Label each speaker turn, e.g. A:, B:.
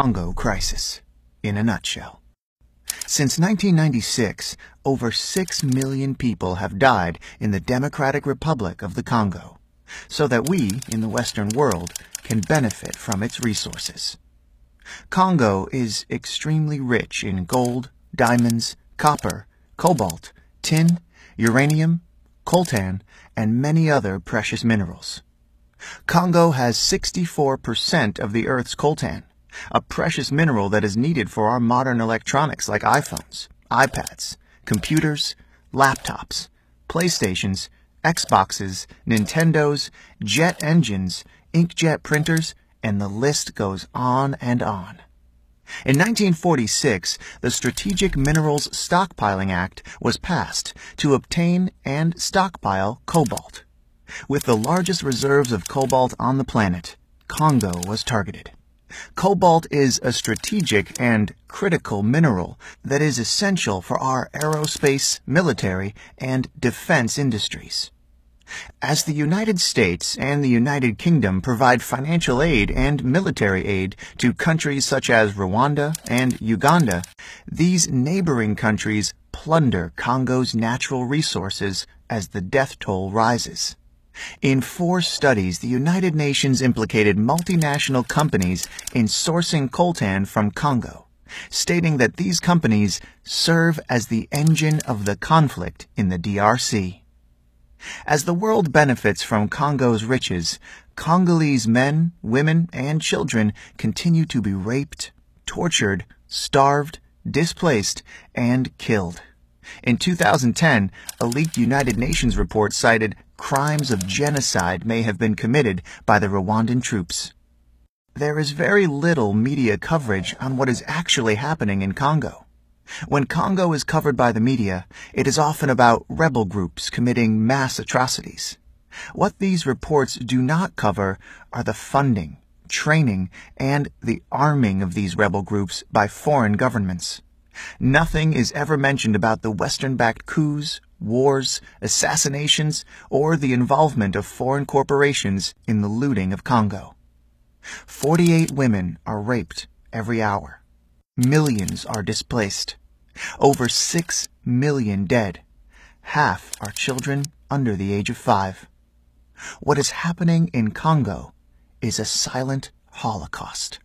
A: Congo crisis, in a nutshell. Since 1996, over 6 million people have died in the Democratic Republic of the Congo, so that we, in the Western world, can benefit from its resources. Congo is extremely rich in gold, diamonds, copper, cobalt, tin, uranium, coltan, and many other precious minerals. Congo has 64% of the Earth's coltan, a precious mineral that is needed for our modern electronics like iPhones, iPads, computers, laptops, PlayStations, Xboxes, Nintendos, jet engines, inkjet printers, and the list goes on and on. In 1946, the Strategic Minerals Stockpiling Act was passed to obtain and stockpile cobalt. With the largest reserves of cobalt on the planet, Congo was targeted. Cobalt is a strategic and critical mineral that is essential for our aerospace, military, and defense industries. As the United States and the United Kingdom provide financial aid and military aid to countries such as Rwanda and Uganda, these neighboring countries plunder Congo's natural resources as the death toll rises. In four studies, the United Nations implicated multinational companies in sourcing coltan from Congo, stating that these companies serve as the engine of the conflict in the DRC. As the world benefits from Congo's riches, Congolese men, women, and children continue to be raped, tortured, starved, displaced, and killed. In 2010, a leaked United Nations report cited crimes of genocide may have been committed by the Rwandan troops. There is very little media coverage on what is actually happening in Congo. When Congo is covered by the media, it is often about rebel groups committing mass atrocities. What these reports do not cover are the funding, training, and the arming of these rebel groups by foreign governments. Nothing is ever mentioned about the Western-backed coups, wars, assassinations, or the involvement of foreign corporations in the looting of Congo. 48 women are raped every hour. Millions are displaced. Over 6 million dead. Half are children under the age of five. What is happening in Congo is a silent holocaust.